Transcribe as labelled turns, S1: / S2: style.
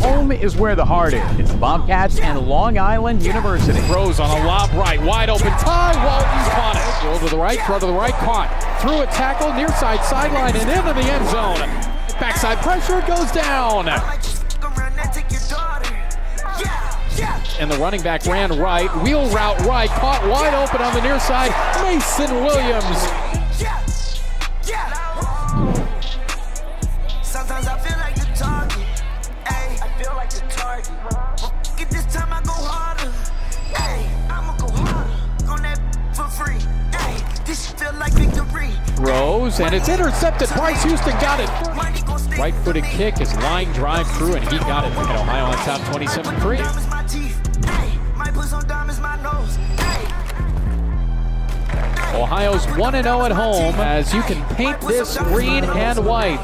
S1: Home is where the heart is. It's the Bobcats and Long Island University.
S2: Rose on a lob right, wide open. Ty Walton's caught it. Roll to the right, throw to the right, caught. Through a tackle, near side sideline, and into the end zone. Backside pressure goes down. And the running back ran right, wheel route right, caught wide open on the near side. Mason Williams.
S3: This feel like victory.
S2: Throws, and it's intercepted. Bryce Houston got it.
S3: Money gon' stay
S2: Right footed kick, his line drive through, and he got it. And Ohio on top 27 3.
S3: Diamonds my teeth. Ay, might put some diamonds my nose. Ay,
S2: Ohio's 1 0 at home as you can paint this green and white.